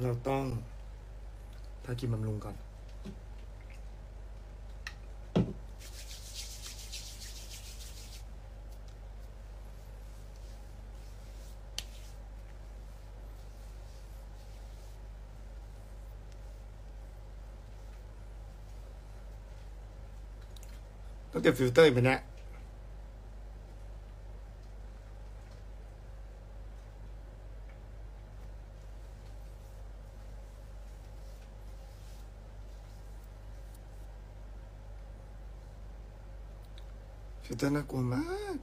เราต้องทาครีมบำรุงก่อน ต้องเก็บฟิลเตอร์อีกไหมเนี่ย ฟิลเตอร์น่ากลัวมาก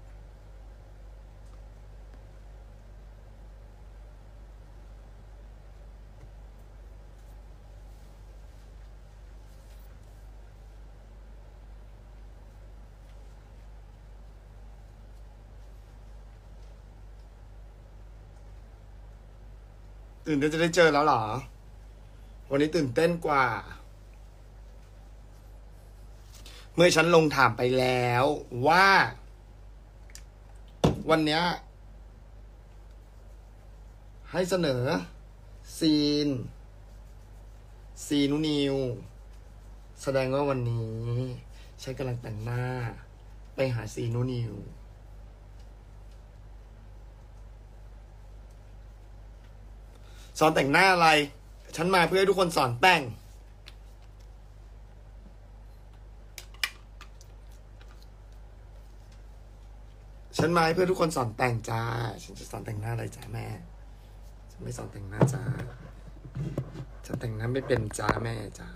ตื่นเต้นจะได้เจอแล้วเหรอ วันนี้ตื่นเต้นกว่า เมื่อฉันลงถามไปแล้วว่า วันเนี้ย ให้เสนอ ซีน ซีนุนิว แสดงว่าวันนี้ฉันกำลังแต่งหน้า ไปหาซีนุนิวสอนแต่งหน้าอะไร ฉันมาเพื่อให้ทุกคนสอนแต่ง ฉันมาให้เพื่อทุกคนสอนแต่งจ้า ฉันจะสอนแต่งหน้าอะไรจ้าแม่ ฉันไม่สอนแต่งหน้าจ้าฉันแต่งหน้าไม่เป็นจ้าแม่จ้า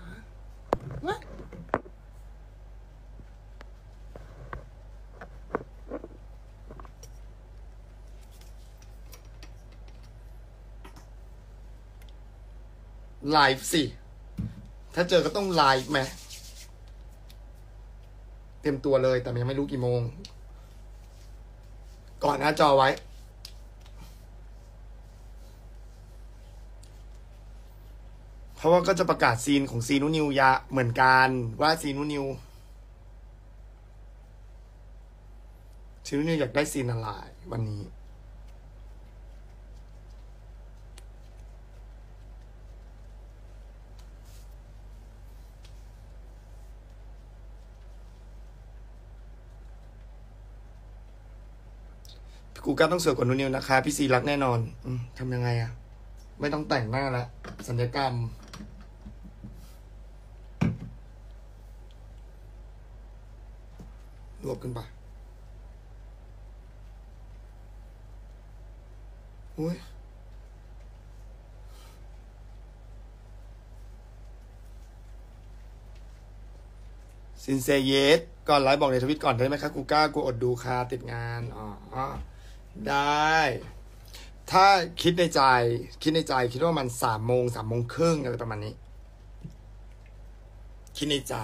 ไลฟ์สิ ถ้าเจอก็ต้องไลฟ์ไหม เต็มตัวเลยแต่ยังไม่รู้กี่โมง ก่อนหน้าจอไว้ เพราะว่าก็จะประกาศซีนของซีนูนิวยะเหมือนกันว่าซีนูนิวซีนูนิวอยากได้ซีนอะไรวันนี้ กูก็ต้องสวยกว่านุนิวนะคะ พี่ซีรักแน่นอนอทำยังไงอะไม่ต้องแต่งหน้าละสัญญกรรม รวบกันปะอุ้ยซินเซเยสก่อนไลฟ์บอกในทวิตก่อนได้ไหมคะกูกล้ากูอดดูค่ะติดงานอ๋อ ได้ ถ้าคิดในใจ คิดในใจคิดว่ามันสามโมงสามโมงครึ่งอะไรประมาณนี้ คิดในใจ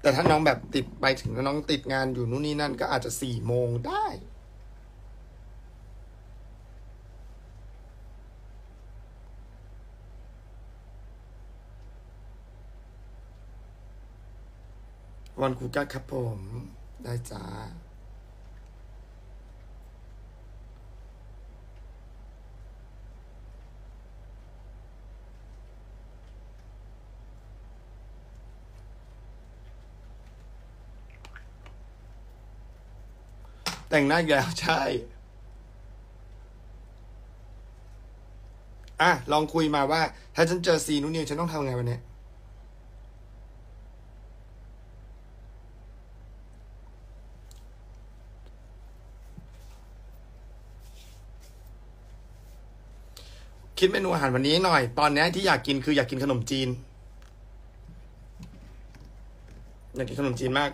แต่ถ้าน้องแบบติดไปถึงน้องติดงานอยู่นู่นนี่นั่นก็อาจจะสี่โมงได้วันคูก้าครับผม ได้จ้า แต่งหน้าอีกแล้วใช่ อะ ลองคุยมาว่า ถ้าฉันเจอซีนุนนิวฉันต้องทำไงวันเนี้ยคิดเมนูอาหารวันนี้หน่อย ตอนนี้ที่อยากกินคืออยากกินขนมจีน อยากกินขนมจีนมาก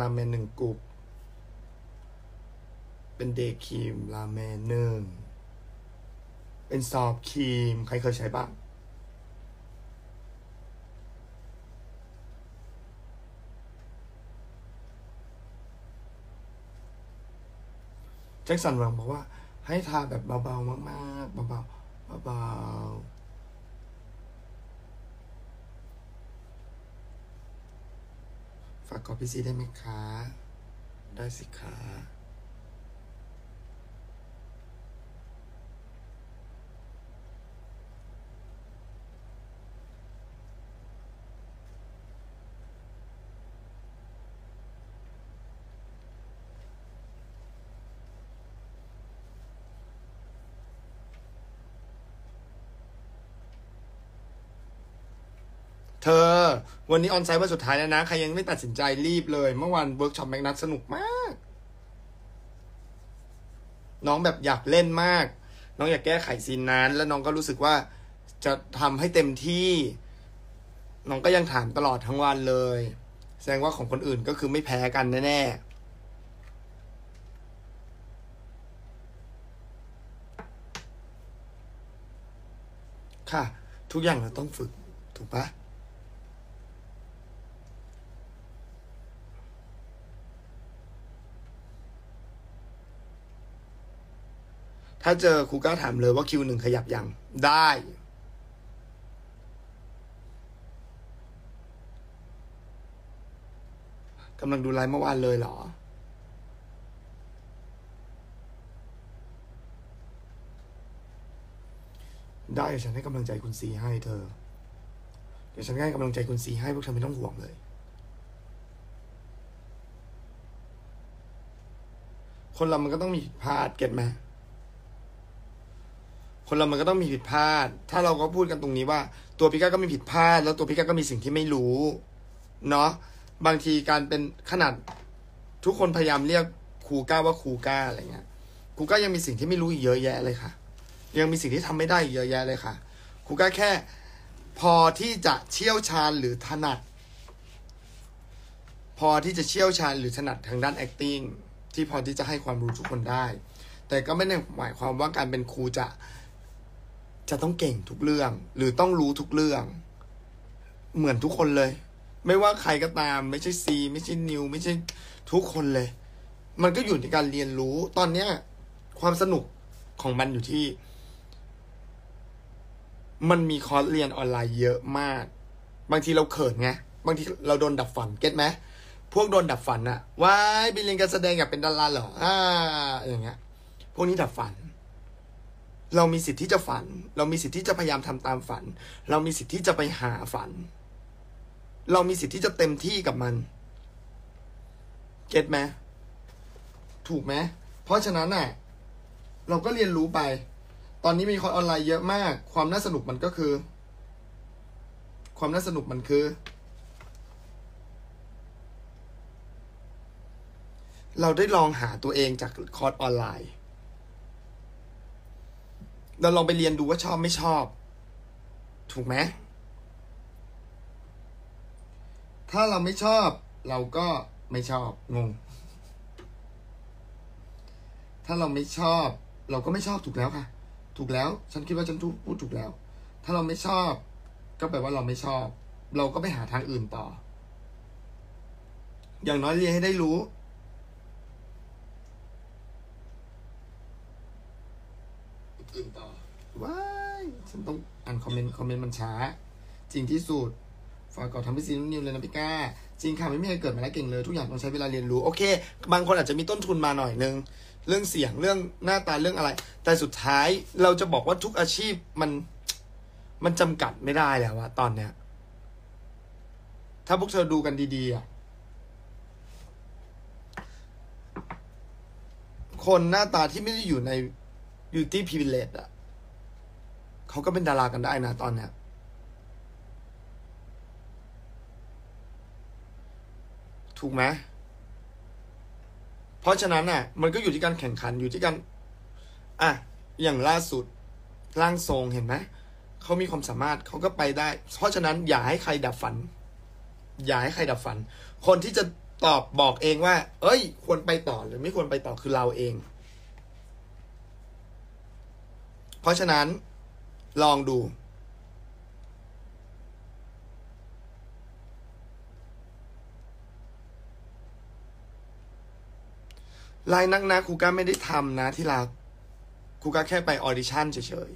ราเมนหนึ่งกลุ่มเป็นเดย์ครีมราเมนหนึ่งเป็นซอฟต์ครีม ใครเคยใช้บ้างแจ็คสันหวังบอกว่าให้ทาแบบเบาๆมากๆเบาๆเบาๆ ฝากกอพี่ซีได้ไหมคะ ได้สิคะ เธอ วันนี้ onsite วันสุดท้ายแล้วนะ ใครยังไม่ตัดสินใจรีบเลย เมื่อวานเวิร์กช็อปแมกนัทสนุกมาก น้องแบบอยากเล่นมาก น้องอยากแก้ไข scene นั้น แล้วน้องก็รู้สึกว่าจะทำให้เต็มที่ น้องก็ยังถามตลอดทั้งวันเลย แสดงว่าของคนอื่นก็คือไม่แพ้กันแน่ๆค่ะ ทุกอย่างเราต้องฝึก ถูกปะ ถ้าเจอครูก้าถามเลยว่าคิวหนึ่งขยับยัง ได้ กำลังดูไลฟ์เมื่อวานเลยเหรอ ได้ฉันให้กำลังใจคุณซีให้เธอ เดี๋ยวฉันให้กำลังใจคุณซีให้พวกเธอไม่ต้องห่วงเลยคนเรามันก็ต้องมีผิดพลาดเก็ตไหม คนเรามันก็ต้องมีผิดพลาด ถ้าเราก็พูดกันตรงนี้ว่า ตัวพิก้าก็มีผิดพลาด แล้วตัวพิก้าก็มีสิ่งที่ไม่รู้เนาะบางทีการเป็นขนาดทุกคนพยายามเรียกครูก้าว่าครูก้าอะไรเงี้ยครูก้ายังมีสิ่งที่ไม่รู้อีกเยอะแยะเลยค่ะ ยังมีสิ่งที่ทำไม่ได้อีกเยอะแยะเลยค่ะครูก้าแค่ พอที่จะเชี่ยวชาญหรือถนัด พอที่จะเชี่ยวชาญหรือถนัดทางด้าน acting ที่พอที่จะให้ความรู้ทุกคนได้ แต่ก็ไม่ได้หมายความว่าการเป็นครูจะ จะต้องเก่งทุกเรื่อง หรือต้องรู้ทุกเรื่อง เหมือนทุกคนเลย ไม่ว่าใครก็ตาม ไม่ใช่ซีไม่ใช่นิว ไม่ใช่ทุกคนเลย มันก็อยู่ในการเรียนรู้ตอนเนี้ย ความสนุกของมันอยู่ที่ มันมีคอร์สเรียนออนไลน์เยอะมาก บางทีเราเขินไงบางทีเราโดนดับฝันเก็ตไหมพวกโดนดับฝันอะว้ายไปเรียนการแสดงอยากเป็นดาราเหรออ่าอย่างเงี้ยพวกนี้ดับฝัน เรามีสิทธิ์ที่จะฝัน เรามีสิทธิ์ที่จะพยายามทำตามฝัน เรามีสิทธิ์ที่จะไปหาฝัน เรามีสิทธิ์ที่จะเต็มที่กับมัน get ไหมถูกไหมเพราะฉะนั้นน่ะ เราก็เรียนรู้ไป ตอนนี้มีคอร์สออนไลน์เยอะมาก ความน่าสนุกมันก็คือ ความน่าสนุกมันคือ เราได้ลองหาตัวเองจากคอร์สออนไลน์ เราลองไปเรียนดูว่าชอบไม่ชอบ ถูกไหมถ้าเราไม่ชอบ เราก็ไม่ชอบงง ถ้าเราไม่ชอบ เราก็ไม่ชอบถูกแล้วค่ะ ถูกแล้ว ฉันคิดว่าฉันพูดถูกแล้ว ถ้าเราไม่ชอบ ก็แปลว่าเราไม่ชอบ เราก็ไปหาทางอื่นต่อ อย่างน้อยเรียนให้ได้รู้ อื่นต่อ ว้ายฉันต้องอ่านคอมเมนต์คอมเมนต์มันช้า จริงที่สุดฝากก่อนทำให้ซีนุ่นนิวเลยนะพี่ก้า จริงค่ะไม่มีใครเกิดมาแล้วเก่งเลย ทุกอย่างต้องใช้เวลาเรียนรู้ โอเค บางคนอาจจะมีต้นทุนมาหน่อยนึง เรื่องเสียงเรื่องหน้าตาเรื่องอะไร แต่สุดท้ายเราจะบอกว่าทุกอาชีพมันมันจำกัดไม่ได้แล้วอะตอนเนี้ย ถ้าพวกเธอดูกันดีๆอะคนหน้าตาที่ไม่ได้อยู่ใน beauty privilege อะ เขาก็เป็นดารากันได้นะตอนเนี้ยถูกไหมเพราะฉะนั้นอะ มันก็อยู่ที่การแข่งขันอยู่ที่การอะอย่างล่าสุดร่างทรงเห็นไหมเขามีความสามารถเขาก็ไปได้ เพราะฉะนั้นอย่าให้ใครดับฝัน อย่าให้ใครดับฝัน คนที่จะตอบบอกเองว่า เอ้ย ควรไปต่อหรือไม่ควรไปต่อคือเราเอง เพราะฉะนั้น ลองดู ลายนักนะครูก้าไม่ได้ทำนะที่รักครูก้าแค่ไปออดิชั่นเฉย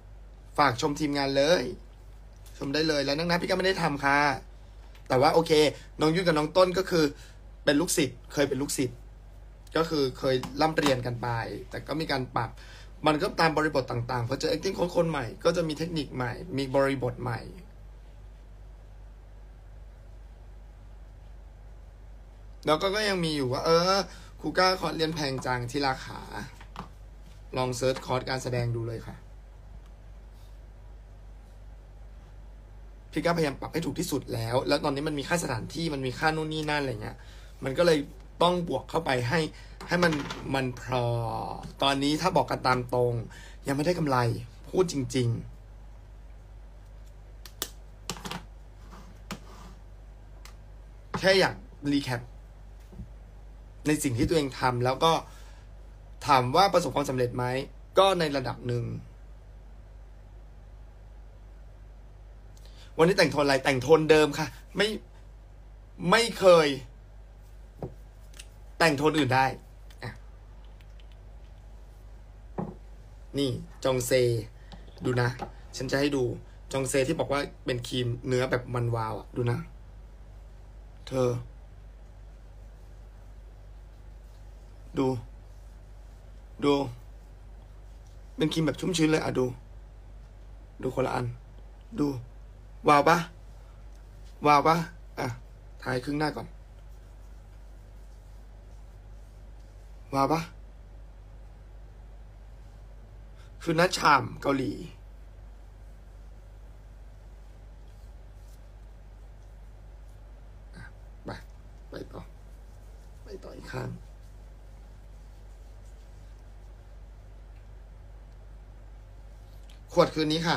ๆ ฝากชมทีมงานเลย ชมได้เลยแล้วนักนะพี่ก้าไม่ได้ทำค่ะ แต่ว่าโอเค น้องยุ่นกับน้องต้นก็คือ เป็นลูกศิษย์เคยเป็นลูกศิษย์ก็คือเคยร่ำเรียนกันไป แต่ก็มีการปรับ มันก็ตามบริบทต่างๆพอเจอ acting คนคนใหม่ก็จะมีเทคนิคใหม่ มีบริบทใหม่ แล้วก็ก็ยังมีอยู่ว่า เออครูก้าคอร์สเรียนแพงจังที่ราคา ลอง search คอร์สการแสดงดูเลยค่ะพพี่ก้าพยายามปรับให้ถูกที่สุดแล้ว แล้วตอนนี้มันมีค่าสถานที่มันมีค่านู่นนี่นั่นอะไรเงี้ย มันก็เลย ต้องบวกเข้าไปให้ให้มันมันพอ ตอนนี้ถ้าบอกกันตามตรง ยังไม่ได้กำไร พูดจริง ๆแค่อยากรีแคปในสิ่งที่ตัวเองทำแล้วก็ถามว่าประสบความสำเร็จไหม ก็ในระดับหนึ่ง วันนี้แต่งโทนอะไรแต่งโทนเดิมค่ะ ไม่ไม่เคย แต่งโทนอื่นได้ นี่จองเซ ดูนะ ฉันจะให้ดูจองเซที่บอกว่าเป็นครีมเนื้อแบบมันวาวอะดูนะ เธอ ดู ดู เป็นครีมแบบชุ่มชื้นเลยอะ ดู ดูคนละอัน ดู วาวปะวาวปะอะถ่ายครึ่งหน้าก่อน วาวปะคือน้าชามเกาหลี ไป ไปต่อ ไปต่ออีกข้างขวดคืนนี้ค่ะ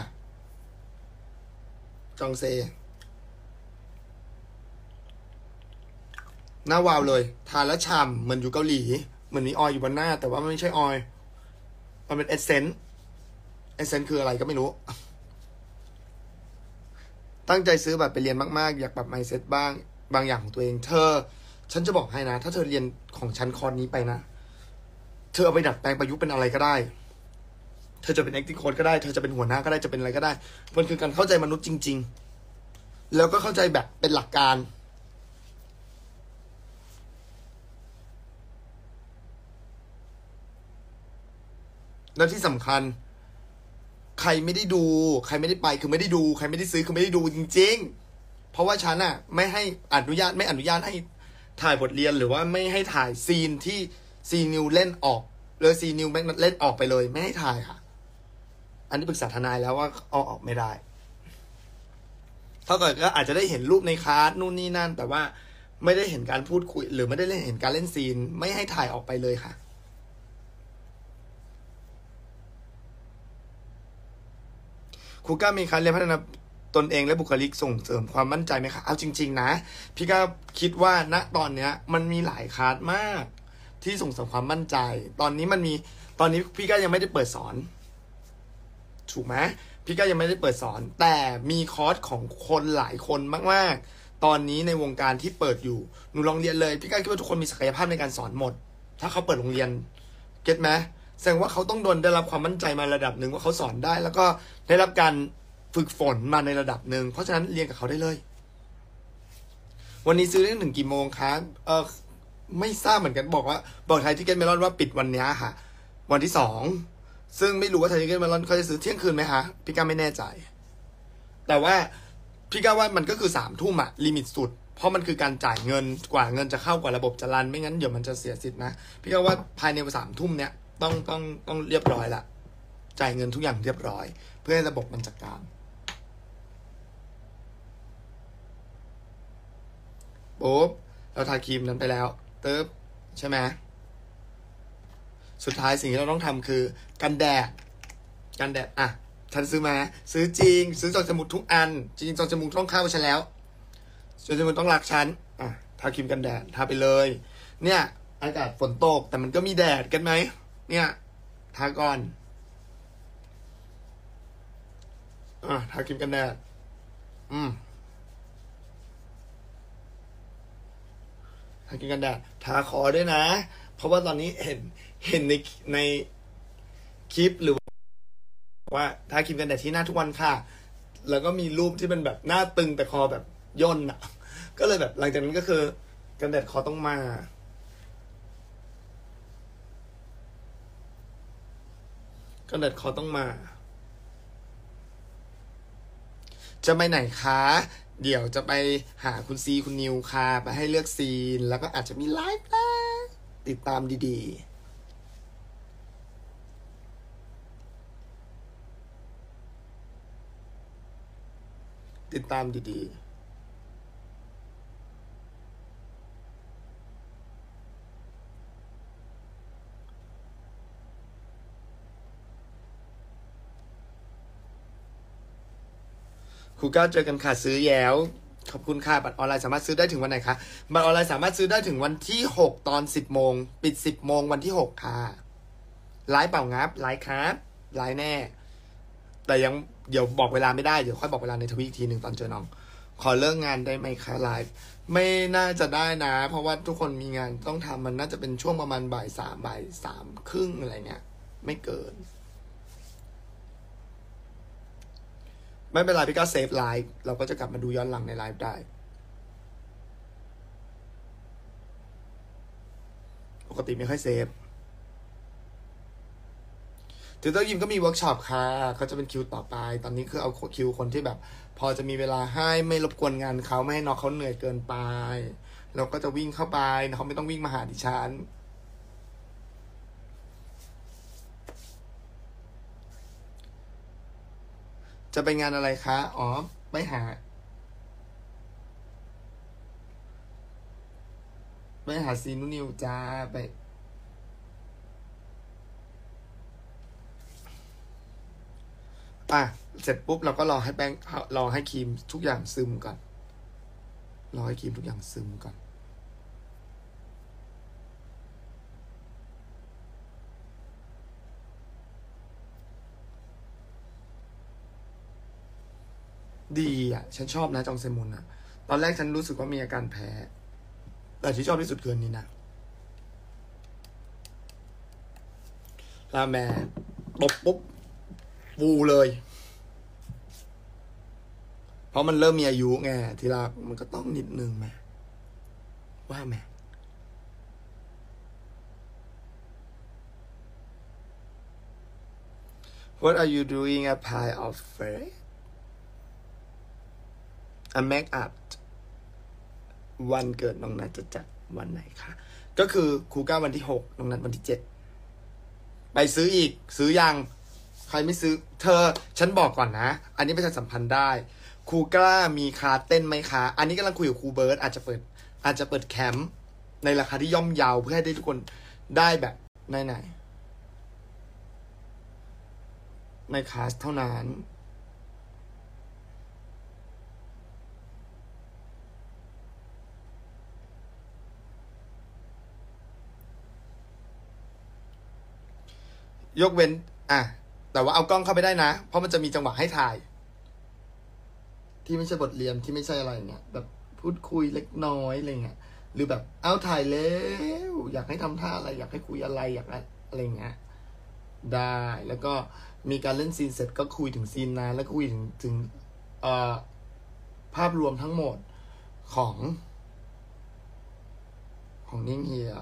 จองเซหน้าวาวเลย ทานแล้วฉ่ำเหมือนอยู่เกาหลี เหมือนมีออยอยู่บนหน้า แต่ว่ามันไม่ใช่ออย มันเป็น essence essence คืออะไรก็ไม่รู้ ตั้งใจซื้อแบบไปเรียนมากๆ อยากปรับ mindset บ้าง บางอย่างของตัวเอง เธอ ฉันจะบอกให้นะ ถ้าเธอเรียนของฉันคอร์สนี้ไปนะ เธอเอาไปดัดแปลงประยุกต์เป็นอะไรก็ได้ เธอจะเป็น acting coach ก็ได้ เธอจะเป็นหัวหน้าก็ได้ จะเป็นอะไรก็ได้ มันคือการเข้าใจมนุษย์จริง ๆ แล้วก็เข้าใจแบบเป็นหลักการ แล้วที่สำคัญ ใครไม่ได้ดู ใครไม่ได้ไปคือไม่ได้ดู ใครไม่ได้ซื้อคือไม่ได้ดูจริง ๆ เพราะว่าฉันอะไม่ให้อนุญาตไม่อนุญาตให้ถ่ายบทเรียนหรือว่าไม่ให้ถ่าย scene ที่ซีนุนิวเล่นออกเลยซีนุนิวแม่งเล่นออกไปเลย ไม่ให้ถ่ายค่ะ อันนี้ปรึกษาทนายแล้วว่าเอาออกไม่ได้เท่ากับก็อาจจะได้เห็นรูปในคลาสนู่นนี่นั่น แต่ว่าไม่ได้เห็นการพูดคุย หรือไม่ได้เห็นการเล่น scene ไม่ให้ถ่ายออกไปเลยค่ะ ครูก้ามีการเรียนพัฒนาตนเองและบุคลิกส่งเสริมความมั่นใจไหมคะเอาจริง ๆ นะ พี่ก็คิดว่าณตอนเนี้ยมันมีหลายคลาสมาก ที่ส่งเสริมความมั่นใจ ตอนนี้มันมีตอนนี้พี่ก็ยังไม่ได้เปิดสอน ถูกไหมพี่ก็ยังไม่ได้เปิดสอน แต่มีคอร์สของคนหลายคนมากๆ ตอนนี้ในวงการที่เปิดอยู่หนูลองเรียนเลย พี่ก็คิดว่าทุกคนมีศักยภาพในการสอนหมด ถ้าเขาเปิดโรงเรียนเก็ตไหม แสดงว่าเขาต้องโดนได้รับความมั่นใจมาระดับหนึ่งว่าเขาสอนได้ แล้วก็ได้รับการฝึกฝนมาในระดับหนึ่งเพราะฉะนั้นเรียนกับเขาได้เลย วันนี้ซื้อได้ถึงกี่โมงคะเออไม่ทราบเหมือนกันบอกว่า บอกทาง Ticketmelon ว่าปิดวันนี้ค่ะ วันที่สองซึ่งไม่รู้ว่าทาง Ticketmelon เขาจะซื้อเที่ยงคืนไหมคะพี่ก้าไม่แน่ใจ แต่ว่าพี่ก้าว่ามันก็คือสามทุ่มอะ limit สุดเพราะมันคือการจ่ายเงินกว่าเงินจะเข้ากว่าระบบจะ run ไม่งั้นเดี๋ยวมันจะเสียสิทธินะ พี่ก้าว่าภายในสามทุ่มเนี้ย ต้องต้องต้องเรียบร้อยละจ่ายเงินทุกอย่างเรียบร้อย เพื่อให้ระบบมันจัดการปุ๊บเราทาครีมนั้นไปแล้วเติบใช่ไหมสุดท้ายสิ่งที่เราต้องทำคือ กันแดดกันแดดอะฉันซื้อมา ซื้อจริง ซื้อจอจมูกทุกอัน จริงจอจมูกต้องเข้าฉันแล้วจอจมูกต้องรักฉันอะทาครีมกันแดดทาไปเลย เนี่ยอากาศฝนตกแต่มันก็มีแดดกันไหม เนี่ยทาก่อน อะทาครีมกันแดด อืมทาครีมกันแดด ทาคอด้วยนะ เพราะว่าตอนนี้เห็น เห็นในในคลิปหรือว่าทาครีมกันแดดที่หน้าทุกวันค่ะ แล้วก็มีรูปที่เป็นแบบหน้าตึงแต่คอแบบย่นอะ ก็เลยแบบหลังจากนั้นก็คือ กันแดดคอต้องมา กันแดดคอต้องมา จะไปไหนคะ เดี๋ยวจะไปหาคุณซีคุณนิวค่ะ ไปให้เลือกซีน แล้วก็อาจจะมีไลฟ์นะติดตามดีๆติดตามดีๆ ครูก้าวเจอกันค่ะซื้อแย้วขอบคุณค่ะบัตรออนไลน์สามารถซื้อได้ถึงวันไหนคะบัตรออนไลน์สามารถซื้อได้ถึงวันที่ 6 ตอน 10 โมง ปิด 10 โมงวันที่ 6 ค่ะไลฟ์เปล่างับไลฟ์ครับไลฟ์แน่ แต่ยังเดี๋ยวบอกเวลาไม่ได้ เดี๋ยวค่อยบอกเวลาในทวิตอีกทีหนึ่งตอนเจอน้อง ขอเลิกงานได้ไหมคะไลฟ์ไม่น่าจะได้นะ เพราะว่าทุกคนมีงานต้องทำมันน่าจะเป็นช่วงประมาณบ่ายสามบ่ายสามครึ่งอะไรเงี้ยไม่เกิน ไม่เป็นไรพี่ก็ save live เราก็จะกลับมาดูย้อนหลังในไลฟ์ได้ ปกติไม่ค่อย save ติวเตอร์ยิมก็มีเวิร์กช็อปค่ะเขาจะเป็นคิวต่อไป ตอนนี้คือเอาคิวคนที่แบบ พอจะมีเวลาให้ไม่รบกวนงานเขาไม่ให้น้องเขาเหนื่อยเกินไป เราก็จะวิ่งเข้าไปเขาไม่ต้องวิ่งมาหาดิฉัน จะไปงานอะไรคะ อ๋อ ไปหา ไปหาซีนุนิวจ้าไป อะ เสร็จปุ๊บเราก็รอให้แป้งรอให้ครีมทุกอย่างซึมก่อน รอให้ครีมทุกอย่างซึมก่อน ดีอะ ฉันชอบนะจองเซมุนอะ ตอนแรกฉันรู้สึกว่ามีอาการแพ้ แต่ที่ชอบที่สุดคือนนี้นะลาแมตบปุ๊บฟูเลย เพราะมันเริ่มมีอายุไงทีละมันก็ต้องนิดนึงแม่ว่าแม่ What are you doing a pie of faith a make up วันเกิดน้องนัทจะจัดวันไหนคะก็คือครูก้าวันที่หกน้องนัทวันที่เจ็ดไปซื้ออีก ซื้อยัง ใครไม่ซื้อ เธอ ฉันบอกก่อนนะ อันนี้ประชาสัมพันธ์ได้ครูกล้ามีคาสเต้นไหมคะ อันนี้กำลังคุยกับครูเบิร์ตอาจจะเปิด อาจจะเปิดแคมป์ในราคาที่ย่อมเยาวเพื่อให้ได้ทุกคนได้แบบไหนไหน ในคลาสเท่านั้น ยกเว้น อะ แต่ว่าเอากล้องเข้าไปได้นะ เพราะมันจะมีจังหวะให้ถ่าย ที่ไม่ใช่บทเรียนที่ไม่ใช่อะไรเงี้ยแบบพูดคุยเล็กน้อยอะไรเงี้ยหรือแบบเอาถ่ายแล้วอยากให้ทำท่าอะไร อยากให้คุยอะไรอยากอะไรเงี้ยได้แล้วก็มีการเล่นซีนเสร็จก็คุยถึงซีนนั้นแล้วก็คุยถึงถึงเอ่อภาพรวมทั้งหมดของ ของนิ่งเฮีย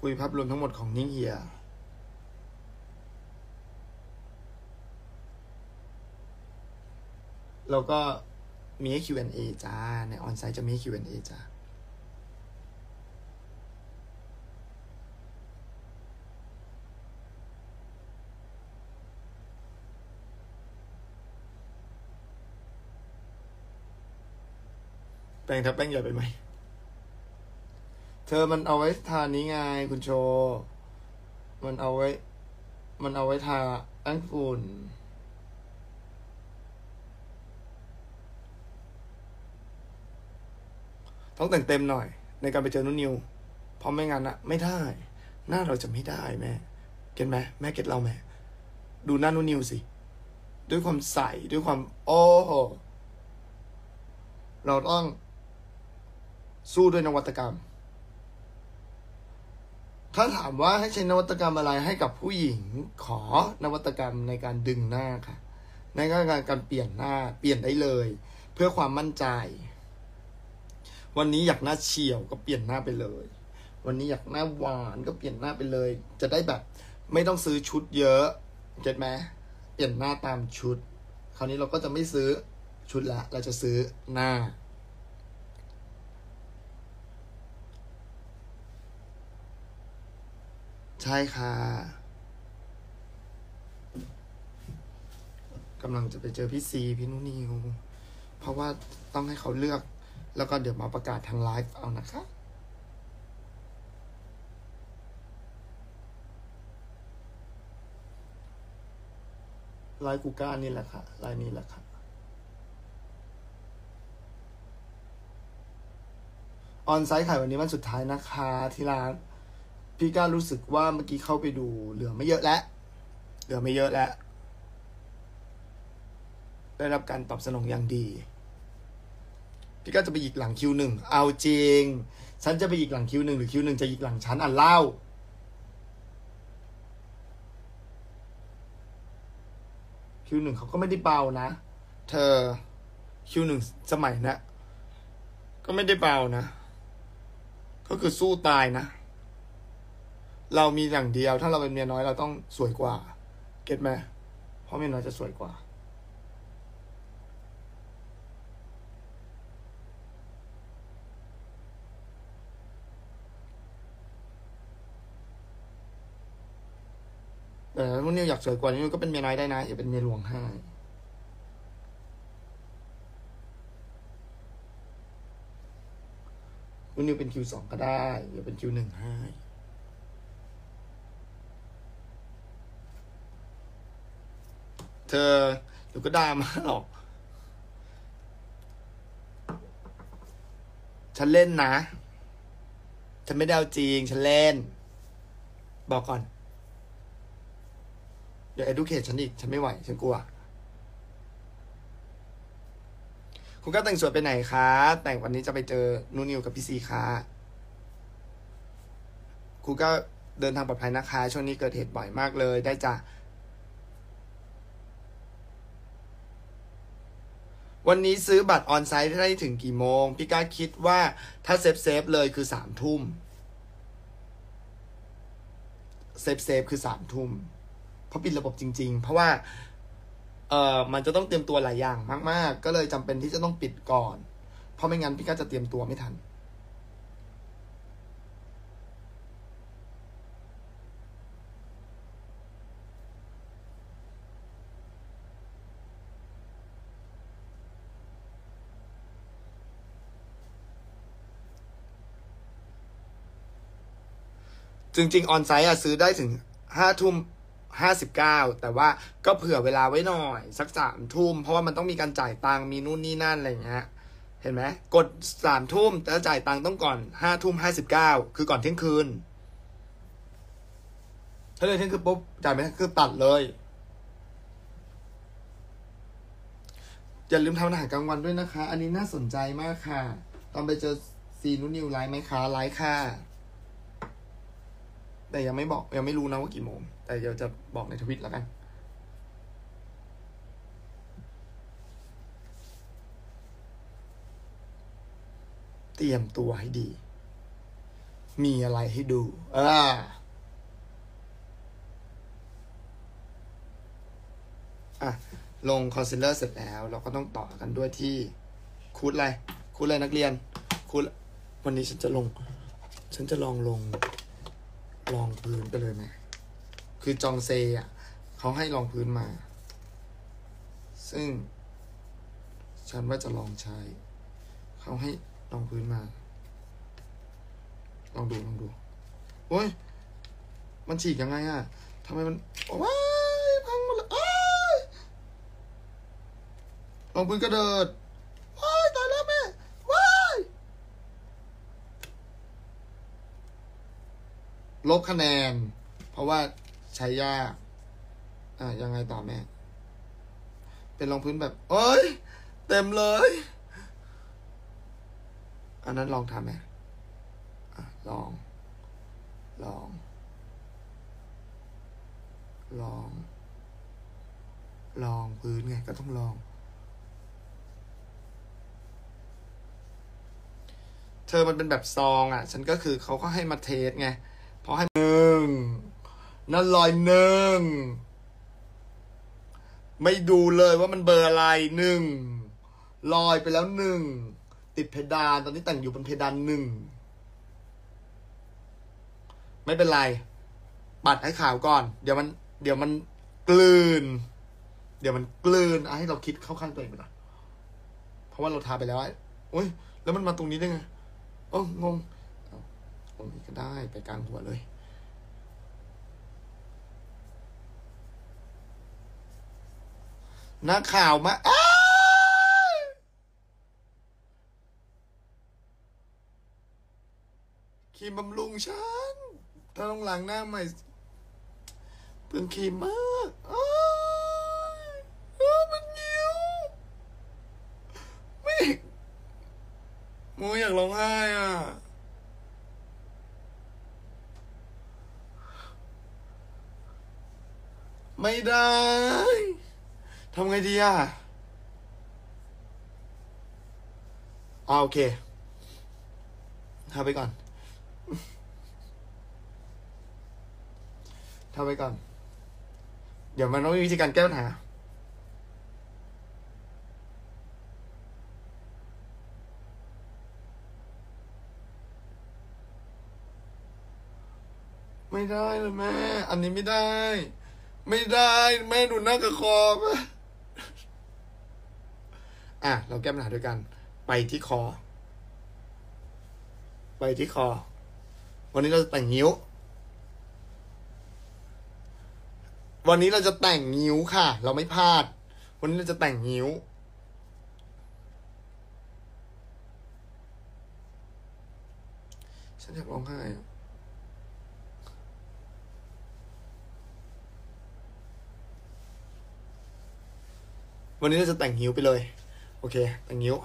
คุยภาพรวมทั้งหมดของนิ่งเฮีย แล้วก็มี Q&A จ้า ในออนไซต์จะมี Q&A จ้าแป้งทับแป้งใหญ่ไปไหม เธอมันเอาไว้ทานี้ไงคุณโช มันเอาไว้ มันเอาไว้ทาแป้งฝุ่น ต้องแต่งเต็มหน่อย ในการไปเจอนุ่นนิว เพราะไม่งั้นอะไม่ได้ หน้าเราจะไม่ได้แม่ เก็ตไหมแม่เก็ตเราแม่ ดูหน้านุ่นนิวสิ ด้วยความใส ด้วยความ โอ้โห เราต้อง สู้ด้วยนวัตกรรม ถ้าถามว่าให้ใช้นวัตกรรมอะไรให้กับผู้หญิงขอนวัตกรรมในการดึงหน้าค่ะ ในการการเปลี่ยนหน้า เปลี่ยนได้เลย เพื่อความมั่นใจ วันนี้อยากหน้าเฉียวก็เปลี่ยนหน้าไปเลย วันนี้อยากหน้าหวานก็เปลี่ยนหน้าไปเลย จะได้แบบ ไม่ต้องซื้อชุดเยอะเก็ตไหมเปลี่ยนหน้าตามชุด คราวนี้เราก็จะไม่ซื้อชุดละ เราจะซื้อหน้าใช่ค่ะกำลังจะไปเจอพี่ซีพี่นุนิว เพราะว่าต้องให้เขาเลือก แล้วก็เดี๋ยวมาประกาศทางไลฟ์เอานะคะ ไลน์กูก้านี่แหละค่ะ ไลน์นี้แหละค่ะ ออนไซต์ขายวันนี้วันสุดท้ายนะคะที่ร้าน พี่ก้ารู้สึกว่าเมื่อกี้เข้าไปดูเหลือไม่เยอะแล้ว เหลือไม่เยอะแล้ว ได้รับการตอบสนองอย่างดี พี่ก็จะไปหยิกหลังคิวหนึ่งเอาจริง ฉันจะไปหยิกหลังคิวหนึ่งหรือคิวหนึ่งจะหยิกหลังฉันอะเล่า คิวหนึ่งเขาก็ไม่ได้เบานะ เธอคิวหนึ่งสมัยนะก็ไม่ได้เบานะ ก็คือสู้ตายนะ เรามีอย่างเดียว ถ้าเราเป็นเมียน้อยเราต้องสวยกว่า เก็ตไหมเพราะเมียน้อยจะสวยกว่า แต่ถ้านุ่นนิวอยากสวยกว่านี้ก็เป็นเมียน้อยได้นะอย่าเป็นเมียหลวงให้นุ่นนิวเป็นคิวสองก็ได้ อย่าเป็นคิวหนึ่งให้เธอเดี๋ยวก็ด่ามาหรอก ฉันเล่นนะ ฉันไม่ได้เอาจริง ฉันเล่น บอกก่อน เดี๋ยว educate ฉันอีก ฉันไม่ไหว ฉันกลัว คุณก็แต่งสวยไปไหนคะ แต่งวันนี้จะไปเจอนูนิวกับพี่ซีคะคุณก็เดินทางปลอดภัยนะคะ ช่วงนี้เกิดเหตุบ่อยมากเลย ได้จ้ะวันนี้ซื้อบัตรออนไซต์ได้ถึงกี่โมง พี่ก้าคิดว่าถ้า safe safe เลยคือสามทุ่ม safe safe คือสามทุ่ม เพราะปิดระบบจริง ๆ เพราะว่า เอ่อมันจะต้องเตรียมตัวหลายอย่างมาก ๆ ก็เลยจำเป็นที่จะต้องปิดก่อน เพราะไม่งั้นพี่ก็จะเตรียมตัวไม่ทันจริงๆออนไซต์อะซื้อได้ถึงห้าทุ่ม ห้าสิบเก้าแต่ว่าก็เผื่อเวลาไว้หน่อย สักสามทุ่ม เพราะว่ามันต้องมีการจ่ายตังมีนู่นนี่นั่นอะไรอย่างเงี้ยเห็นไหมกดสามทุ่มแต่จ่ายตังต้องก่อนห้าทุ่มห้าสิบเก้าคือก่อนเที่ยงคืน ถ้าเลยเที่ยงคืนปุ๊บจ่ายไม่ทันคือตัดเลย อย่าลืมทำอาหารกลางวันด้วยนะคะ อันนี้น่าสนใจมากค่ะ ตอนไปเจอซีนุนิวไลฟ์ไหมคะไลฟ์ค่ะ แต่ยังไม่บอกยังไม่รู้นะว่ากี่โมง แต่เดี๋ยวจะบอกในทวิตแล้วกัน เตรียมตัวให้ดี มีอะไรให้ดู อ่าอะลงคอนซีลเลอร์เสร็จแล้ว เราก็ต้องต่อกันด้วยที่คูดอะไรคูดอะไรนักเรียนคูดวันนี้ฉันจะลง ฉันจะลองลงรองพื้นไปเลยไหม คือจองเซอะเขาให้รองพื้นมา ซึ่ง ฉันว่าจะลองใช้ เขาให้รองพื้นมา ลองดูลองดูโอ้ย มันฉีกยังไงอะทำไมมันว้ายพังหมดเลยอ้ายรองพื้นกระเดิดว้ายตายแล้วแม่ว้ายลบคะแนน เพราะว่า ช้ยาก อะยังไงต่อแม่ เป็นรองพื้นแบบ เอ้ย เต็มเลย อันนั้นลองทำไหมอะลอง ลอง ลอง ลองพื้นไง ก็ต้องลอง เธอมันเป็นแบบซองอะ ฉันก็คือเขาก็ให้มาเทสไงพอให้ นั่นลอยหนึ่ง ไม่ดูเลยว่ามันเบอร์อะไรหนึ่งลอยไปแล้วหนึ่ง ติดเพดานตอนนี้แต่งอยู่บนเพดานหนึ่ง ไม่เป็นไร ปัดให้ขาวก่อน เดี๋ยวมัน เดี๋ยวมันกลืน เดี๋ยวมันกลืนอให้เราคิดเข้าข้างตัวเองไปก่อนเพราะว่าเราทาไปแล้วอะโอ้ย แล้วมันมาตรงนี้ได้ไงโอ้งงตรงนี้ก็ได้ไปกลางหัวเลย นักข่าวมาครีมบำรุงฉัน ถ้าต้องล้างหน้าใหม่เปลืองครีมมากอ้ายอ้าวมันยิ้วไม่โมอยากร้องไห้อะไม่ได้ ทำไงดีอะอ่าโอเคทำไปก่อนทำไปก่อน เดี๋ยวมันต้องมีวิธีการแก้ปัญหาไม่ได้เลยแม่ อันนี้ไม่ได้ ไม่ได้ แม่ดูหน้ากระคอม อะเราแก้ปัญหาด้วยกัน ไปที่คอ ไปที่คอ วันนี้เราจะแต่งนิ้ว วันนี้เราจะแต่งนิ้วค่ะ เราไม่พลาด วันนี้เราจะแต่งนิ้วฉันอยากร้องไห้วันนี้เราจะแต่งนิ้วไปเลย โอเค แต่งนิ้ว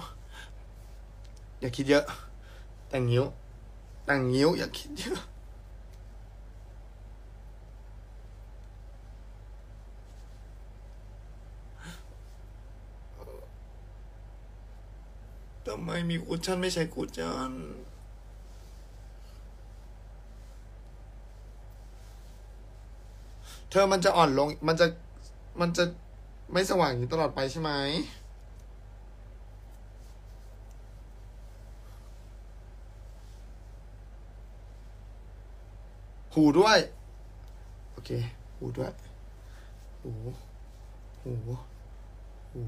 อย่าคิดเยอะ แต่งนิ้ว แต่งนิ้ว อย่าคิดเยอะทำไมมี cushion ไม่ใช่ cushion เธอมันจะอ่อนลง มันจะ มันจะไม่สว่างอย่างนี้ตลอดไปใช่ไหม หูด้วย โอเค หูด้วย หู หู หู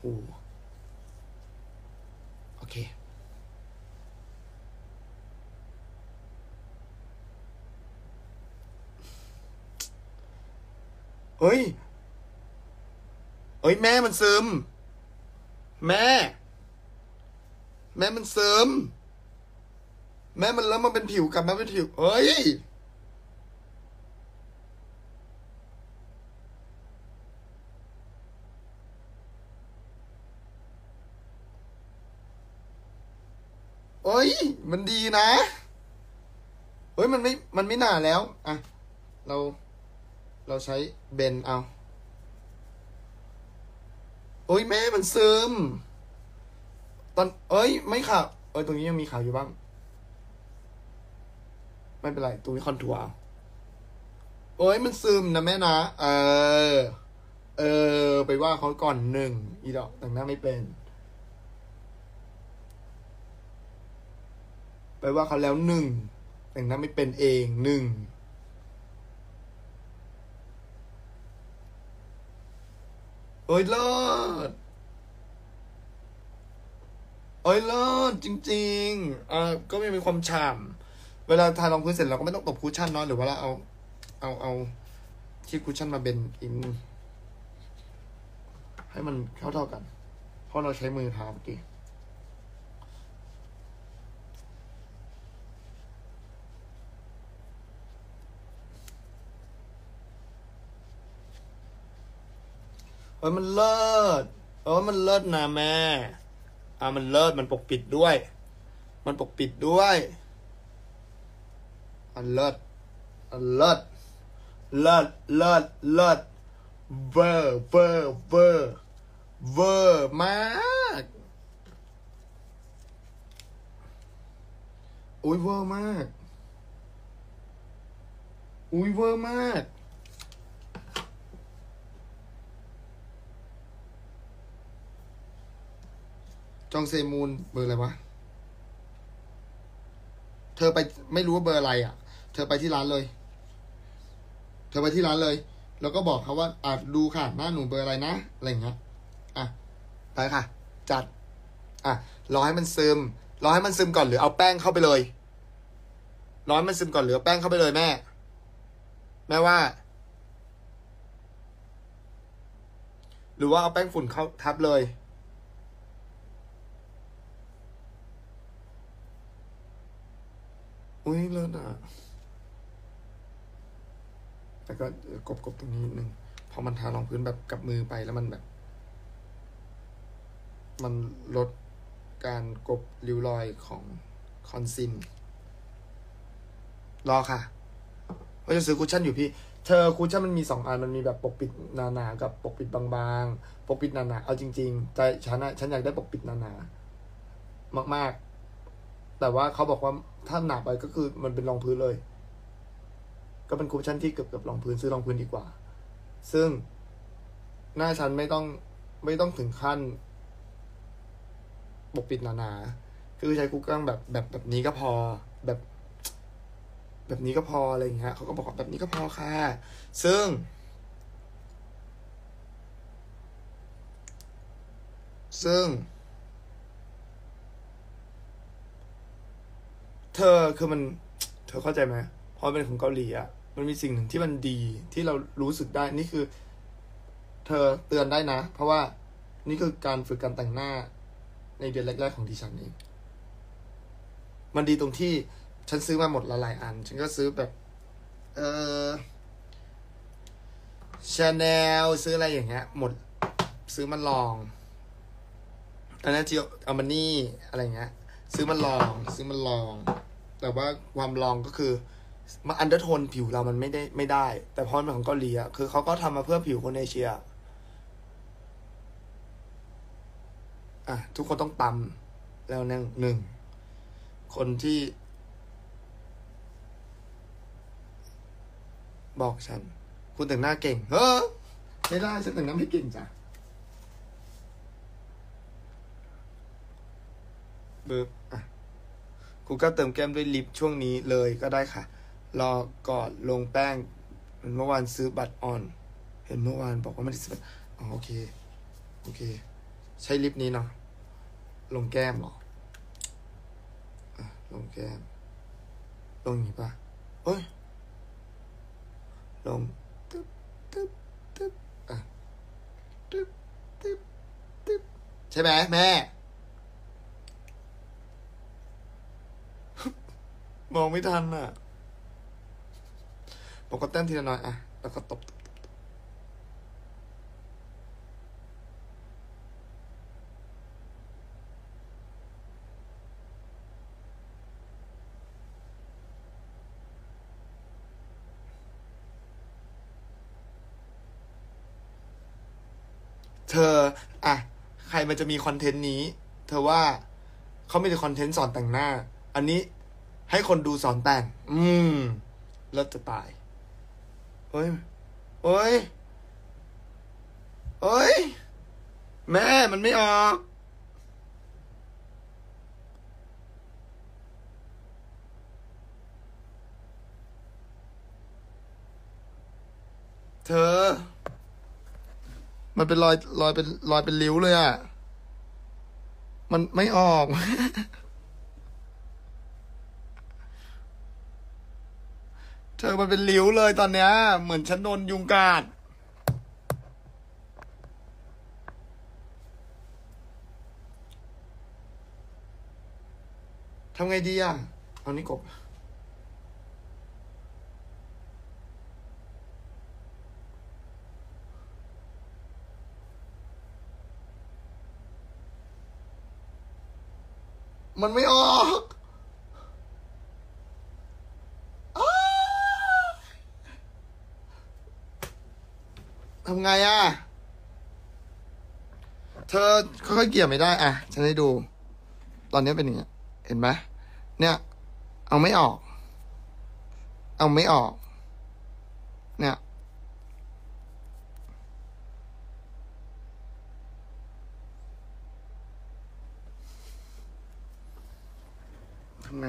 หู โอเค เฮ้ย เฮ้ย แม่มันซึม แม่ แม่มันซึม แม่มันแล้วมันเป็นผิวกลับมาเป็นผิวเฮ้ย เอ้ย มันดีนะ เฮ้ย มันไม่ มันไม่หนาแล้ว อะ เรา เราใช้เบนเอา โอ้ยแม่มันซึม ตอน เอ้ย ไม่ข่าวเอ้ย ตรงนี้ยังมีข่าวอยู่บ้าง ไม่เป็นไร ตรงนี้คอนทัวร์เอาโอ้ยมันซึมนะแม่นะ เออ เออ ไปว่าเขาก่อนหนึ่งอีดอกแต่งหน้าไม่เป็น ไปว่าเขาแล้วหนึ่งแต่งหน้าไม่เป็นเองหนึ่งเอ้ยเลิศเอ้ยเลิศจริงๆอ่าก็ไม่มีความฉ่ำ เวลาทารองพื้นเสร็จเราก็ไม่ต้องตบคุชชั่นเนาะหรือว่าเราเอาเอาเอาที่ cushion มาเป็นอินให้มันเข้าเท่ากัน เพราะเราใช้มือทาเมื่อกี้เอ้ยมันเลิศเออมันเลิศนะแม่ อ่ามันเลิศมันปกปิดด้วย มันปกปิดด้วย มันเลิศมันเลิศเลิศเลิศเลิศเวอร์เวอร์เวอร์เวอร์มาก อุ้ยเวอร์มาก อุ้ยเวอร์มากจองแซมมุลเบอร์อะไรวะ เธอไปไม่รู้ว่าเบอร์อะไรอะ เธอไปที่ร้านเลย เธอไปที่ร้านเลย แล้วก็บอกเขาว่าอะดูค่ะหน้าหนูเบอร์อะไรนะอะไรอย่างเงี้ยอะไปค่ะ จัด อะรอให้มันซึมรอให้มันซึมก่อนหรือเอาแป้งเข้าไปเลยรอให้มันซึมก่อนหรือเอาแป้งเข้าไปเลยแม่ แม่ว่า หรือว่าเอาแป้งฝุ่นเข้าทับเลยอุ้ยเลิศอะ แต่ก็กลบกลบๆตรงนี้นิดนึงพอมันทารองพื้นแบบกับมือไปแล้วมันแบบ มันลดการกลบริ้วรอยของ conceal รอค่ะว่าจะซื้อ cushion อยู่พี่ เธอ cushion มันมีสองอัน มันมีแบบปกปิดหนาๆกับปกปิดบางๆ ปกปิดหนาๆ เอาจริงๆแต่ฉันอะฉันอยากได้ปกปิดหนาๆ มากๆ แต่ว่าเขาบอกว่าถ้าหนาไปก็คือมันเป็นรองพื้นเลย ก็เป็น cushion ที่เกือบกับรองพื้นซื้อรองพื้นดีกว่า ซึ่งหน้าฉันไม่ต้องไม่ต้องถึงขั้นปกปิดหนาๆคือใช้คุกกั้งแบบแบบแบบนี้ก็พอแบบ แบบนี้ก็พออะไรอย่างเงี้ยเขาก็บอกแบบนี้ก็พอค่ะ ซึ่ง ซึ่ง เธอคือมัน เธอเข้าใจไหม อเป็นของเกาหลีอะมันมีสิ่งหนึ่งที่มันดีที่เรารู้สึกได้นี่คือ เธอเตือนได้นะ เพราะว่านี่คือการฝึกการแต่งหน้าในเดือนแรกๆของดิฉันเองมันดีตรงที่ฉันซื้อมาหมดละหลายอัน ฉันก็ซื้อแบบ เออชาแนลซื้ออะไรอย่างเงี้ย หมดซื้อมาลองอันนั้นจิเอามานี่อะไรเงี้ย ซื้อมาลอง ซื้อมาลอง แต่ว่าความลองก็คือ มา undertone ผิวเรามันไม่ได้ไม่ได้ แต่พอมันเป็นของเกาหลีอะคือเขาก็ทำมาเพื่อผิวคนเอเชีย อะ ทุกคนต้องตำแล้วหนึ่งหนึ่ง คนที่ บอกฉัน คุณแต่งหน้าเก่ง เฮ้อไม่ได้ฉันแต่งหน้าไม่เก่งจ้ะบึบอะกูก็เติมแก้มด้วยลิปช่วงนี้เลยก็ได้ค่ะ รอก่อนลงแป้งเมื่อวานซื้อบัตรออน เห็นเมื่อวานบอกว่าไม่ได้ซื้อบัตรอ๋อโอเค โอเค ใช้ลิปนี้เนาะลงแก้มเหรออะลงแก้ม ลงอย่างนี้ปะเอ้ย ลงตึ๊บตึ๊บตึ๊บอะตึ๊บตึ๊บตึ๊บใช่ไหมแม่มองไม่ทันอะ กก็แต้มทีละน้อยอะ แล้วก็ตบเธอ อะ ใครมันจะมีคอนเทนต์นี้ เธอว่าเขาไม่ได้คอนเทนต์สอนแต่งหน้า อันนี้ให้คนดูสอนแต่ง อืมเลิศจะตาย เฮ้ยเฮ้ยเฮ้ย แม่มันไม่ออก เธอ มันเป็นรอยรอยเป็นรอยเป็นริ้วเลยอะ่ะ มันไม่ออก ธอมันเป็นริ้วเลยตอนเนี้ย เหมือนฉันโดนยุงกัดทำไงดีอะ เอานี่กบ มันไม่ออกอ้า ทำไงอะ เธอค่อยๆเกี่ยไม่ได้ อะ ฉันให้ดู ตอนนี้เป็นอย่างเงี้ย เห็นไหมเนี่ย เอาไม่ออก เอาไม่ออก เนี่ยทำไง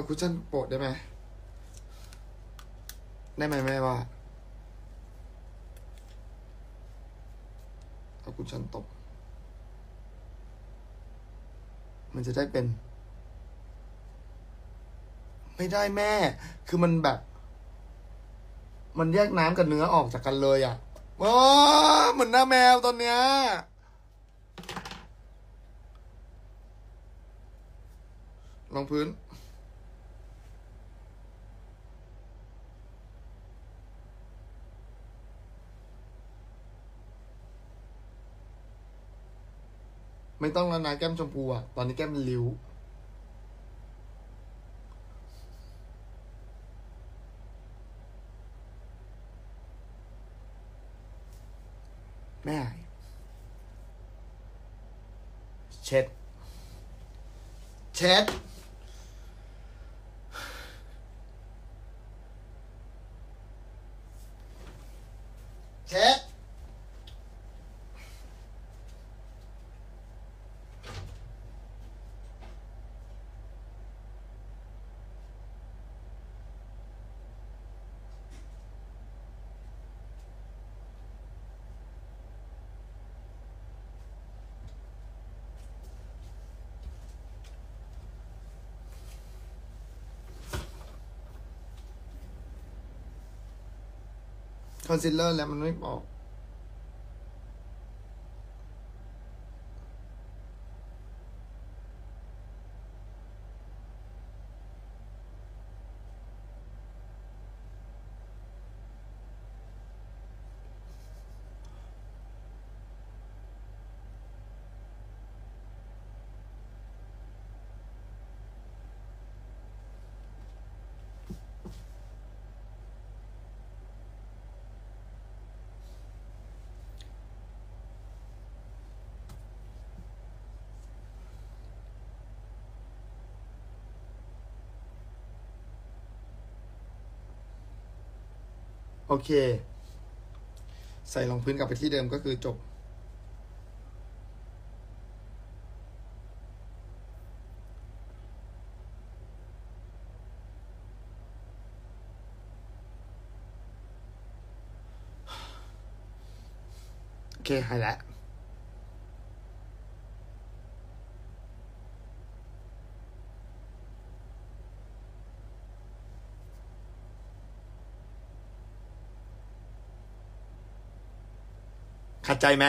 เอา cushion โปะได้ไหม ได้ไหมแม่ว่า เอา cushion ตบมันจะได้เป็น ไม่ได้แม่ คือมันแบบ มันแยกน้ำกับเนื้อออกจากกันเลยอะ่ะว้าเหมือนหน้าแมวตอนเนี้ยลองพื้น ไม่ต้องแล้วนะแก้มชมพูอะตอนนี้แก้มริ้วแม่เช็ด เช็ด เช็ด คอนซีลเลอร์แล้วมันไม่ออก โอเค ใส่รองพื้นกลับไปที่เดิมก็คือจบ โอเคหายแล้ว ขัดใจไหม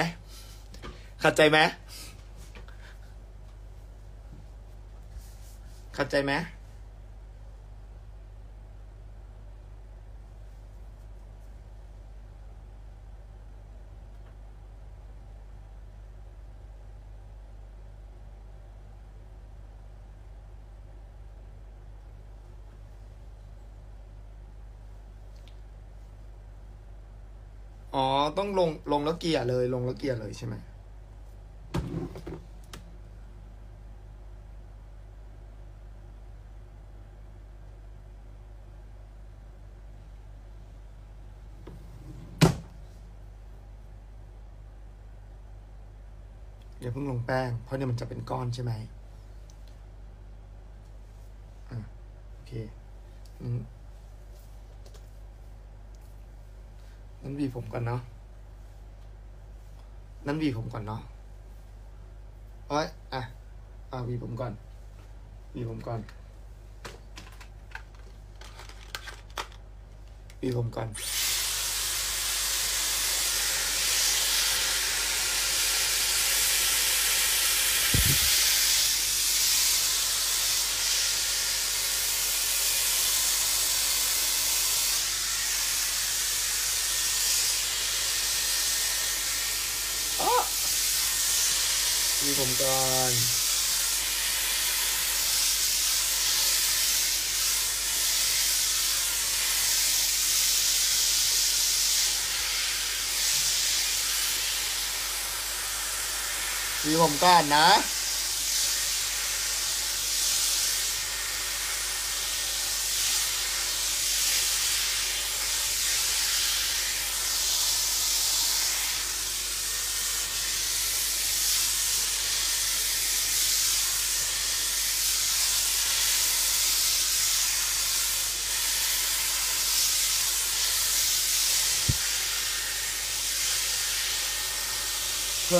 ขัดใจไหมขัดใจไหม ต้องลงลงแล้วเกียร์เลยลงแล้วเกียร์เลยใช่ไหมอย่าเพิ่งลงแป้ง เพราะเนี่ยมันจะเป็นก้อนใช่ไหมอะโอเคอืมนั้นหวีผมก่อนเนาะ นั้นวีผมก่อนเนาะเอ้ยอะอะวีผมก่อนวีผมก่อนวีผมก่อน ดูผมก่อนดูผมก่อนนะ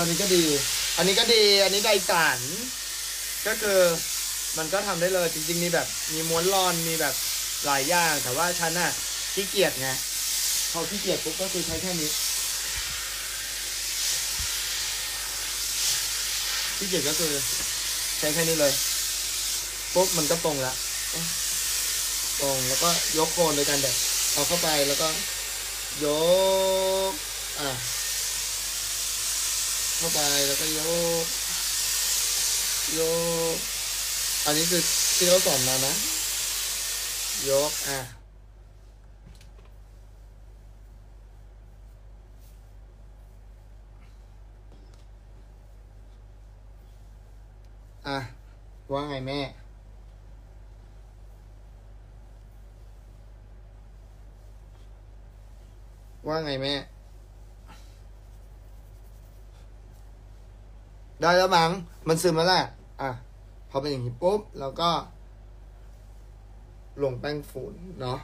ออันนี้ก็ดี อันนี้ก็ดี อันนี้ไดสันก็คือมันก็ทำได้เลยจริง ๆ มีแบบมีม้วนรอนมีแบบหลายอย่างแต่ว่าฉันน่ะขี้เกียจไงพอขี้เกียจปุ๊บก็คือใช้แค่นี้ขี้เกียจก็คือใช้แค่นี้เลยปุ๊บมันก็ตรงละตรงแล้วก็ยกโคนโดยการแบบเอาเข้าไปแล้วก็ยกอะ เข้าไปแล้วก็ยกยก อันนี้คือที่เขาสอนมานะยกอะอะ ว่าไงแม่ ว่าไงแม่ ได้แล้วมั้งมันซึมแล้วแหละอะพอเป็นอย่างนี้ปุ๊บแล้วก็ ลงแป้งฝุ่นเนาะ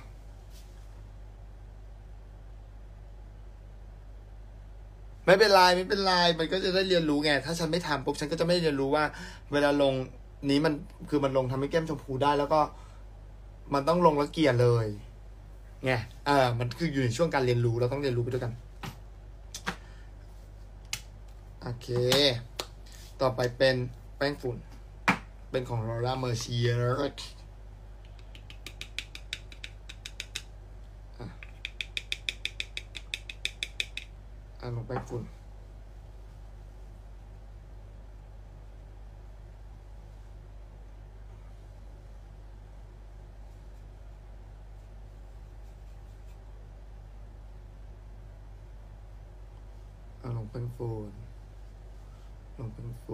ไม่เป็นไรไม่เป็นไรมันก็จะได้เรียนรู้ไงถ้าฉันไม่ทำปุ๊บฉันก็จะไม่เรียนรู้ว่า เวลาลงนี้มันคือมันลงทำให้แก้มชมพูได้ แล้วก็มันต้องลงแล้วเกลี่ยเลยไงเออมันคืออยู่ในช่วงการเรียนรู้เราต้องเรียนรู้ไปด้วยกันโอเค ต่อไปเป็นแป้งฝุ่น เป็นของ Laura Mercier อะอะลงแป้งฝุ่นเอาลงเป็นโฟนลงเป็นโฟน ลงแป้งฝ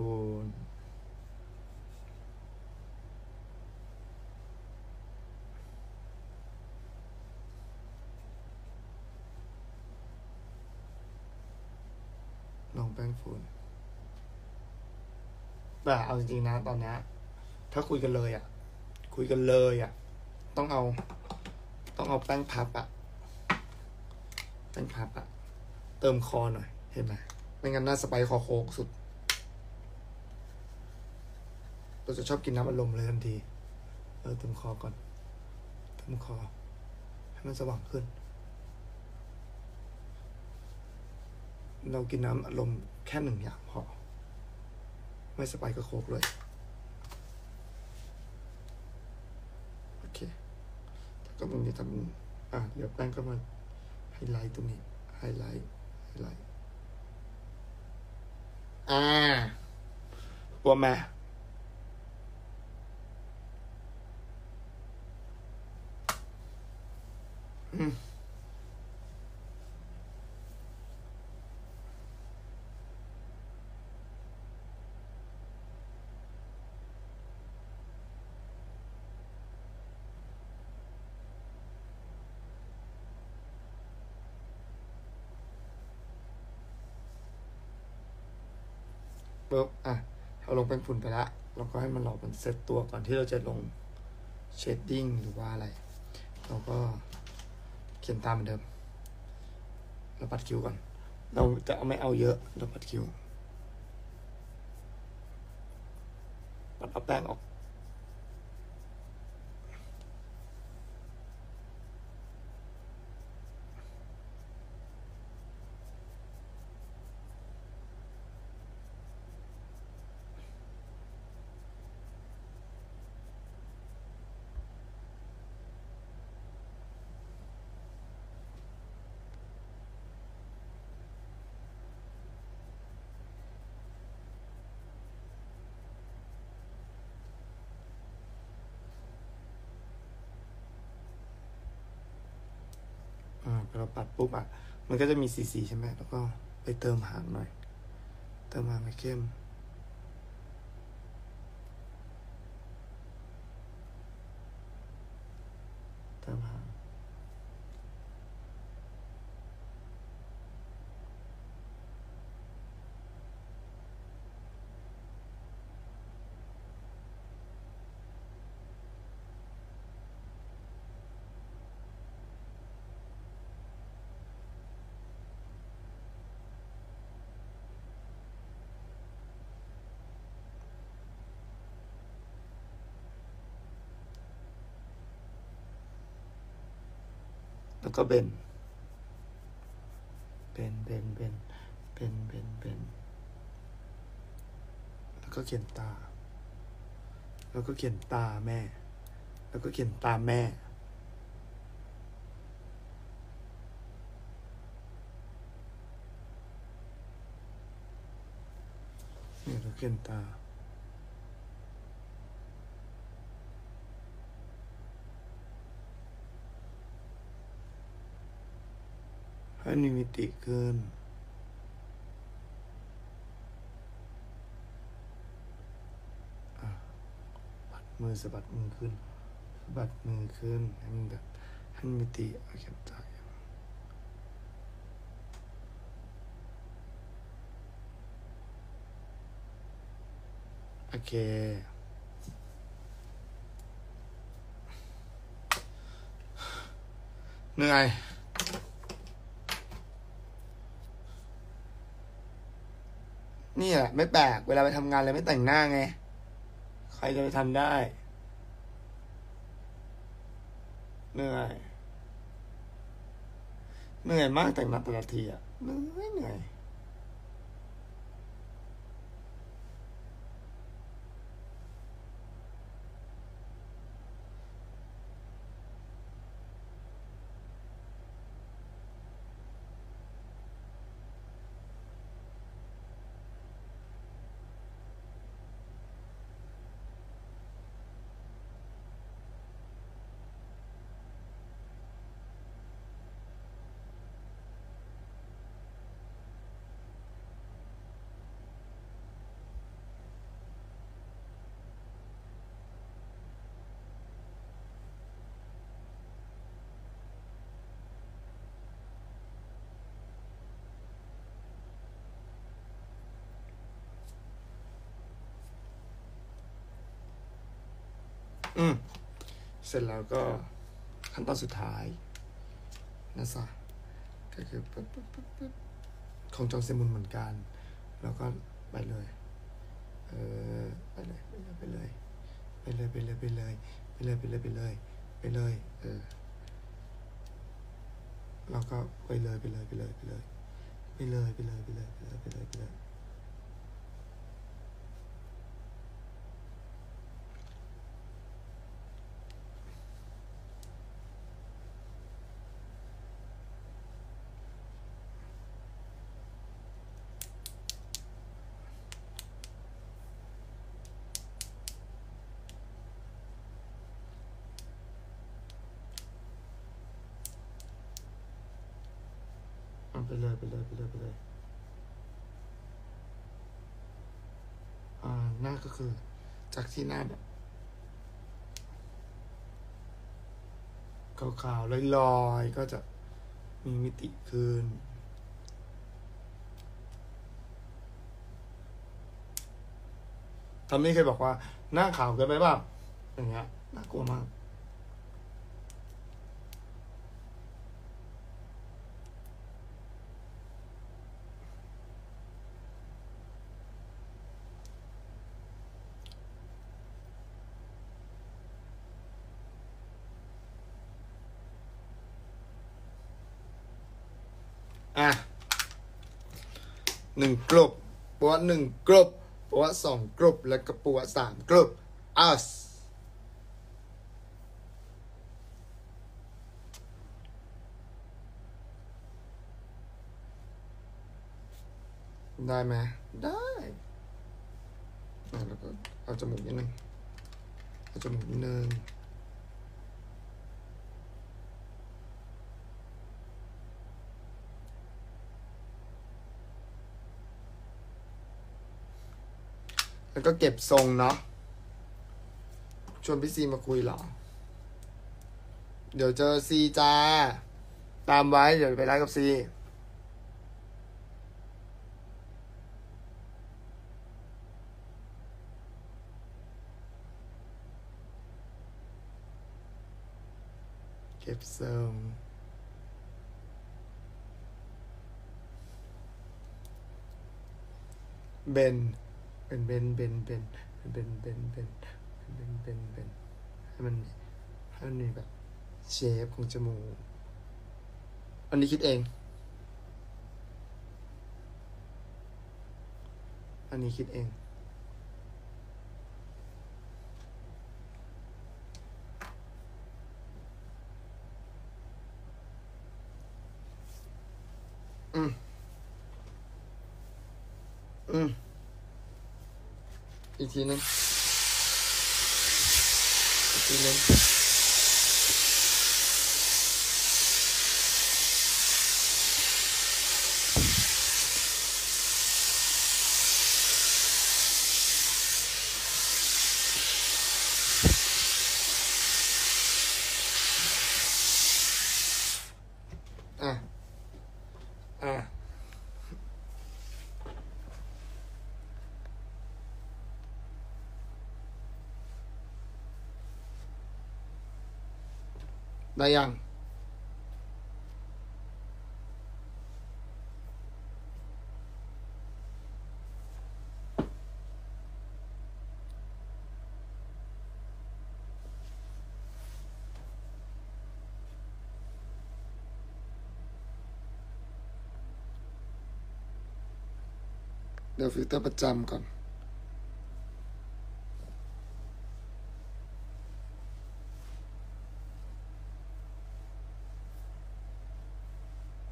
ุ่นแต่เอาจริงๆนะ ตอนนี้ถ้าคุยกันเลยอะ คุยกันเลยอะ ต้องเอา ต้องเอาแป้งพับอะ แป้งพับอะ เติมคอหน่อย เห็นไหมไม่งั้นหน้าสไปค์คอโคกสุด เราจะชอบกินน้ำอัดลมเลยทันที เออเติมคอก่อนเติมคอ ให้มันสว่างขึ้น เรากินน้ำอัดลมแค่หนึ่งอย่างพอ ไม่สไปค์ก็โคกเลย โอเคแล้วก็ตรงนี้ทำอะเดี๋ยวแป้งก็มาไฮไลท์ตรงนี้ highlight highlight อ่าปวม่อื ปุ๊บอะเอาลงเป็นฝุ่นไปละเราก็ให้มันหลอกมันเซตตัวก่อนที่เราจะลงเชดดิ้งหรือว่าอะไร เราก็ เขียนตามเหมือนเดิม เราปัดคิ้วก่อน เราจะเอาไม่เอาเยอะ เราปัดคิ้ว ปัดเอาแป้งออก พอเราปัดปุ๊บอะ มันก็จะมีสีๆใช่ไหมแล้วก็ไปเติมหางหน่อย เติมหางให้เข้ม ก็เบนเบนเบนเบนเบนเบนเบนแล้วก็เขียนตา แล้วก็เขียนตาแม่ แล้วก็เขียนตาแม่เนี่ยแล้วเขียนตา ให้มีมิติขึ้นบัดมือสะบัดมือขึ้นสะบัดมือขึ้นให้มันแบบให้มีมิติเอาเข็มตาโอเคเหนื่อย นี่แหละไม่แปลก เวลาไปทำงานเลยไม่แต่งหน้าไง ใครจะไปทำได้ เหนื่อย เหนื่อยมากแต่งหน้าแต่ละทีอะเหนื่อยเหนื่อย ร็จแล้วก็ขั้นตอนสุดท้ายนะซะก็คือปึ๊บปึ๊บปึ๊บปึ๊บของจองเซมุนเหมือนกัน แล้วก็ไปเลย เออไปเลยไปเลยไปเลยไปเลยไปเลยไปเลยไปเลยไปเลยไปเลยไปเลยเออแล้วก็ไปเลยไปเลยไปเลยไปเลยไปเลยไปเลยไปเลยไปเลยไปเลยไปเลย เอาไป เลยไปเลยอ่าหน้าก็คือ จากที่หน้าแบบขาวๆลอยๆก็จะมีมิติขึ้นทำนี่เคยบอกว่าหน้าขาวเกินไปเปล่าอย่างเงี้ยน่ากลัวมาก อะ หนึ่งกลุ่มปัวหนึ่งกลุ่มปัวสองกลุ่มแล้วก็ปัวสามกลุ่มอัสได้ไหมได้แล้วก็เอาจมูกนิดนึงเอาจมูกนิดนึง แล้วก็เก็บทรงเนาะชวนพี่ซีมาคุยเหรอ เดี๋ยวเจอซีจ้า ตามไว้ เดี๋ยวไปไลฟ์กับซีเก็บทรงเบน เป็นเป็นเป็นเป็นเป็นเป็นเป็นเป็นเบนเบนให้มันให้มันมีแบบเชฟของจมูกอันนี้คิดเอง อันนี้คิดเอง อืม อืม อีกทีหนึงอีกทีหนึง อะ อะ ได้ยัง เดี๋ยวฟิลเตอร์ประจำก่อน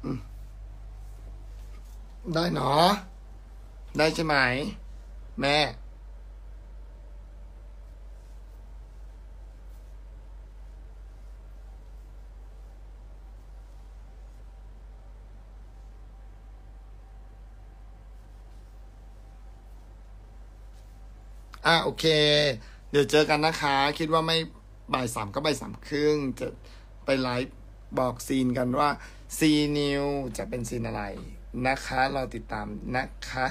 อืม ได้เนาะได้ใช่ไหม แม่ อะโอเค เดี๋ยวเจอกันนะคะ คิดว่าไม่บ่ายสามก็บ่ายสามครึ่งจะไปไลฟ์บอกซีนกันว่าซีนิวจะเป็นซีนอะไร นะคะเราติดตามนะคะ